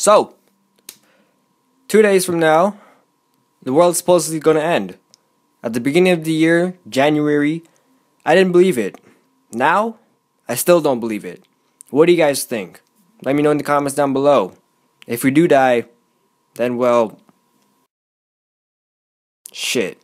So, two days from now, the world's supposedly going to end. At the beginning of the year, January, I didn't believe it. Now, I still don't believe it. What do you guys think? Let me know in the comments down below. If we do die, then well, shit.